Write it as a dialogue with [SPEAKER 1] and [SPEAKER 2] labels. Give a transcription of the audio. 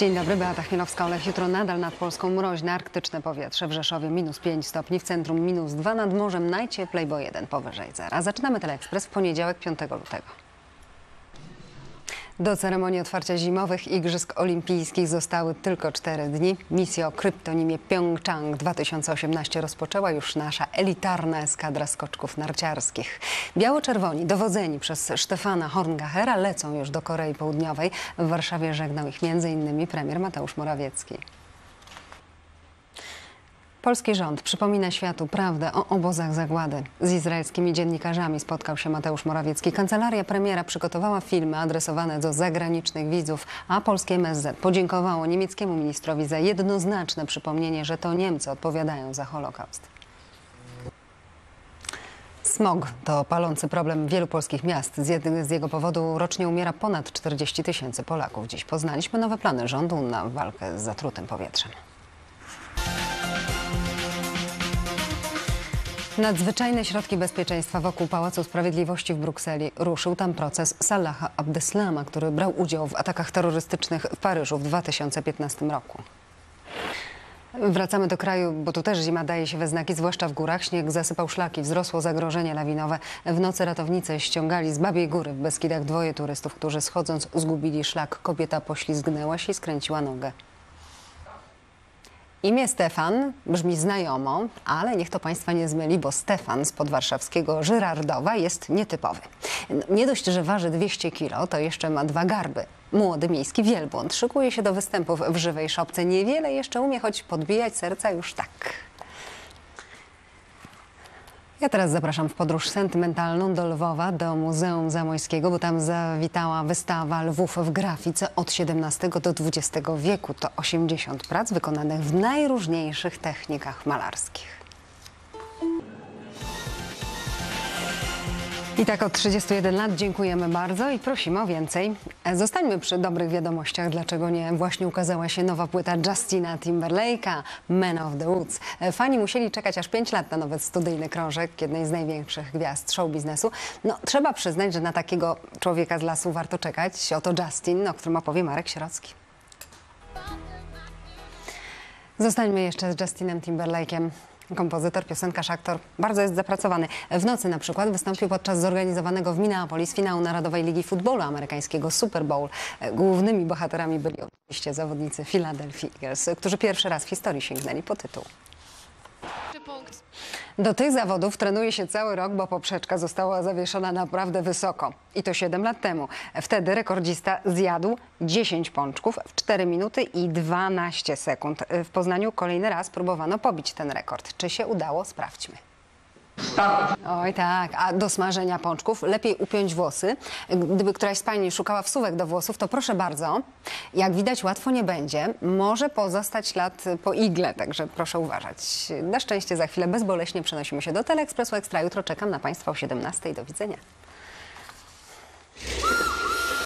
[SPEAKER 1] Dzień dobry, Beata Chmielowska-Olech. Jutro nadal nad Polską mroźne arktyczne powietrze. W Rzeszowie minus 5 stopni, w centrum minus 2, nad morzem najcieplej, bo 1 powyżej zera. Zaczynamy Teleekspres w poniedziałek 5 lutego. Do ceremonii otwarcia zimowych Igrzysk Olimpijskich zostały tylko cztery dni. Misję o kryptonimie Pyeongchang 2018 rozpoczęła już nasza elitarna eskadra skoczków narciarskich. Biało-czerwoni, dowodzeni przez Stefana Horngachera, lecą już do Korei Południowej. W Warszawie żegnał ich m.in. premier Mateusz Morawiecki. Polski rząd przypomina światu prawdę o obozach zagłady. Z izraelskimi dziennikarzami spotkał się Mateusz Morawiecki. Kancelaria premiera przygotowała filmy adresowane do zagranicznych widzów, a polskie MSZ podziękowało niemieckiemu ministrowi za jednoznaczne przypomnienie, że to Niemcy odpowiadają za Holokaust. Smog to palący problem wielu polskich miast. Z, jednego, z jego powodu rocznie umiera ponad 40 tysięcy Polaków. Dziś poznaliśmy nowe plany rządu na walkę z zatrutym powietrzem. Nadzwyczajne środki bezpieczeństwa wokół Pałacu Sprawiedliwości w Brukseli. Ruszył tam proces Salaha Abdeslama, który brał udział w atakach terrorystycznych w Paryżu w 2015 roku. Wracamy do kraju, bo tu też zima daje się we znaki, zwłaszcza w górach. Śnieg zasypał szlaki, wzrosło zagrożenie lawinowe. W nocy ratownicy ściągali z Babiej Góry w Beskidach dwoje turystów, którzy schodząc zgubili szlak. Kobieta poślizgnęła się i skręciła nogę. Imię Stefan brzmi znajomo, ale niech to Państwa nie zmyli, bo Stefan z podwarszawskiego Żyrardowa jest nietypowy. Nie dość, że waży 200 kilo, to jeszcze ma dwa garby. Młody miejski wielbłąd szykuje się do występów w żywej szopce. Niewiele jeszcze umie, choć podbijać serca już tak. Ja teraz zapraszam w podróż sentymentalną do Lwowa, do Muzeum Zamojskiego, bo tam zawitała wystawa lwów w grafice od XVII do XX wieku. To 80 prac wykonanych w najróżniejszych technikach malarskich. I tak od 31 lat dziękujemy bardzo i prosimy o więcej. E, Zostańmy przy dobrych wiadomościach. Dlaczego nie? Właśnie ukazała się nowa płyta Justina Timberlake'a, Man of the Woods. E, Fani musieli czekać aż 5 lat na nowy studyjny krążek jednej z największych gwiazd show biznesu. No, trzeba przyznać, że na takiego człowieka z lasu warto czekać. Oto Justin, o którym opowie Marek Sierocki. Zostańmy jeszcze z Justinem Timberlake'em. Kompozytor, piosenkarz, aktor bardzo jest zapracowany. W nocy na przykład wystąpił podczas zorganizowanego w Minneapolis finału Narodowej Ligi Futbolu Amerykańskiego Super Bowl. Głównymi bohaterami byli oczywiście zawodnicy Philadelphia Eagles, którzy pierwszy raz w historii sięgnęli po tytuł.
[SPEAKER 2] Punkt.
[SPEAKER 1] Do tych zawodów trenuje się cały rok, bo poprzeczka została zawieszona naprawdę wysoko. I to 7 lat temu. Wtedy rekordzista zjadł 10 pączków w 4 minuty i 12 sekund. W Poznaniu kolejny raz próbowano pobić ten rekord. Czy się udało? Sprawdźmy. Oj tak, a do smażenia pączków lepiej upiąć włosy. Gdyby któraś z Pani szukała wsówek do włosów, to proszę bardzo. Jak widać łatwo nie będzie. Może pozostać ślad po igle, także proszę uważać. Na szczęście za chwilę bezboleśnie przenosimy się do Teleekspresu Ekstra. Jutro czekam na Państwa o 17. Do widzenia.